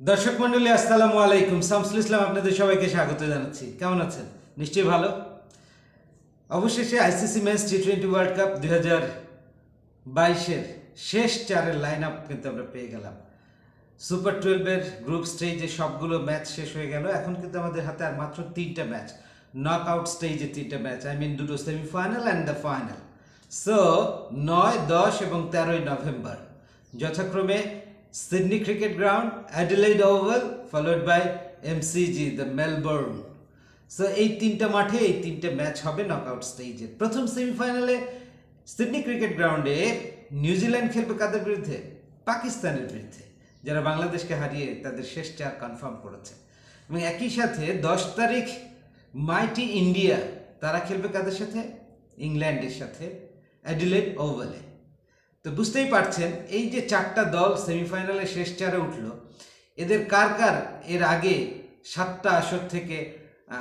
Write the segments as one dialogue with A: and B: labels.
A: দর্শক মন্ডলী আসসালামু আলাইকুম। শামসুল ইসলাম আপনাদের সবাইকে স্বাগত জানাচ্ছি। কেমন আছেন? নিশ্চয়ই ভালো। অবশেষে ICC match T twenty world cup দুই হাজার বাইশের শেষ চারের লাইন আপ কিন্তু আমরা পেয়ে গেলাম। সুপার টুয়েলভের গ্রুপ স্টেজে সবগুলো ম্যাচ শেষ হয়ে গেল। এখন কিন্তু আমাদের হাতে আর মাত্র তিনটা ম্যাচ নক আউট স্টেজে তিনটা ম্যাচ আই মিন দুটো semifinal and the final so নয়, দশ এবং তেরোই নভেম্বর যথাক্রমে Sydney cricket ground Adelaide oval followed by MCG the Melbourne so এই তিনটা মাঠে এই তিনটে ম্যাচ হবে নকআউট স্টেজে প্রথম সেমিফাইনালে সিডনি ক্রিকেট গ্রাউন্ডে নিউজিল্যান্ড খেলবে কাদের বিরুদ্ধে? পাকিস্তানের বিরুদ্ধে। যারা বাংলাদেশকে হারিয়ে তাদের শেষ চার কনফার্ম করেছে। এবং একই সাথে দশ তারিখ মাইটি ইন্ডিয়া তারা খেলবে কাদের সাথে? ইংল্যান্ডের সাথে অ্যাডিলেড ওভালে তো বুঝতেই পারছেন, এই যে চারটা দল সেমিফাইনালে শেষ চারে উঠল, এদের কার কার এর আগে সাতটা আসর থেকে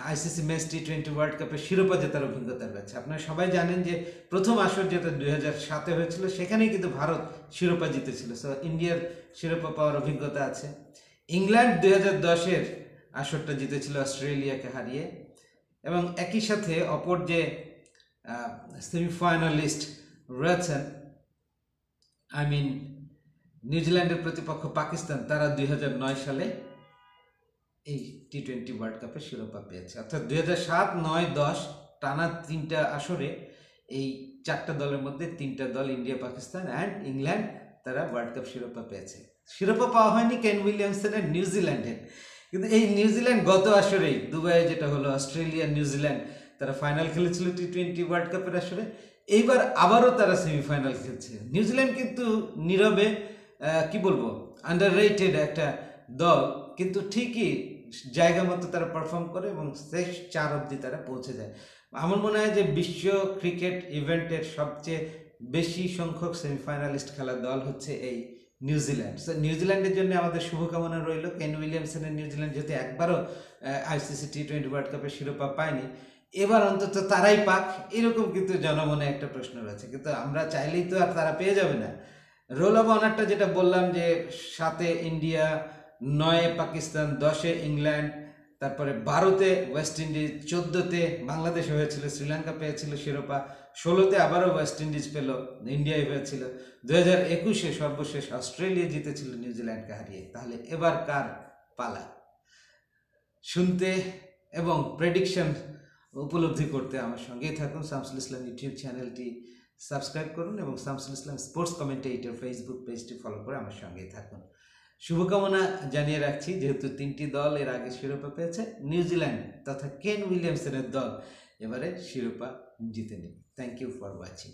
A: ICC match T twenty world কাপের শিরোপা জেতার অভিজ্ঞতা রয়েছে। আপনারা সবাই জানেন যে প্রথম আসর যেটা দুই হাজার সাতে হয়েছিল, সেখানেই কিন্তু ভারত শিরোপা জিতেছিল। সো ইন্ডিয়ার শিরোপা পাওয়ার অভিজ্ঞতা আছে। ইংল্যান্ড দুই হাজার দশের আসরটা জিতেছিল অস্ট্রেলিয়াকে হারিয়ে এবং একই সাথে অপর যে সেমিফাইনালিস্ট রয়েছেন আই মিন নিউজিল্যান্ডের প্রতিপক্ষ পাকিস্তান, তারা দুই হাজার নয় সালে এই টি টোয়েন্টি ওয়ার্ল্ড কাপের শিরোপা পেয়েছে। অর্থাৎ দুই হাজার সাত, নয়, দশ টানা তিনটা আসরে এই চারটা দলের মধ্যে তিনটা দল ইন্ডিয়া, পাকিস্তান অ্যান্ড ইংল্যান্ড তারা ওয়ার্ল্ড কাপ শিরোপা পেয়েছে। শিরোপা পাওয়া হয়নি কেন উইলিয়ামসনের নিউজিল্যান্ডের। কিন্তু এই নিউজিল্যান্ড গত আসরেই, দুবাইয়ে যেটা হলো, অস্ট্রেলিয়া, নিউজিল্যান্ড তারা ফাইনাল খেলেছিল টি টোয়েন্টি ওয়ার্ল্ড কাপের আসরে। এইবার আবারও তারা সেমিফাইনাল খেলছে। নিউজিল্যান্ড কিন্তু নীরবে কি বলব আন্ডার রেটেড একটা দল। কিন্তু ঠিকই জায়গা মতো তারা পারফর্ম করে এবং শেষ চার অবধি তারা পৌঁছে যায়। আমার মনে হয় যে বিশ্ব ক্রিকেট ইভেন্টের সবচেয়ে বেশি সংখ্যক সেমিফাইনালিস্ট খেলার দল হচ্ছে এই নিউজিল্যান্ড। সো নিউজিল্যান্ডের জন্য আমাদের শুভকামনা রইল। কেন উইলিয়ামসনের নিউজিল্যান্ড যেহেতু একবারও আইসিসি টি টোয়েন্টি ওয়ার্ল্ড কাপের শিরোপা পায়নি এবার অন্তত তারাই পাক। এরকম কিন্তু জনমনে একটা প্রশ্ন রয়েছে। কিন্তু আমরা চাইলেই তো আর তারা পেয়ে যাবে না। রোল অফ অনারটা যেটা বললাম যে, সাতে ইন্ডিয়া নয়ে পাকিস্তান, দশে ইংল্যান্ড, তারপরে বারোতে ওয়েস্ট ইন্ডিজ চোদ্দোতে বাংলাদেশ হয়েছিল, শ্রীলঙ্কা পেয়েছিল শিরোপা, ষোলোতে আবারও ওয়েস্ট ইন্ডিজ পেল ইন্ডিয়ায় হয়েছিল। দু হাজার একুশে সর্বশেষ অস্ট্রেলিয়া জিতেছিল নিউজিল্যান্ডকে হারিয়ে। তাহলে এবার কার পালা? শুনতে এবং প্রেডিকশন উপলব্ধি করতে আমার সঙ্গেই থাকুন। শামসুল ইসলাম ইউটিউব চ্যানেলটি সাবস্ক্রাইব করুন এবং Shamsul Islam sports commentator Facebook পেজটি ফলো করে আমার সঙ্গেই থাকুন। শুভকামনা জানিয়ে রাখছি, যেহেতু তিনটি দল এর আগে শিরোপা পেয়েছে, নিউজিল্যান্ড তথা কেন উইলিয়ামসনের দল এবারে শিরোপা জিতে নেবে। Thank you for watching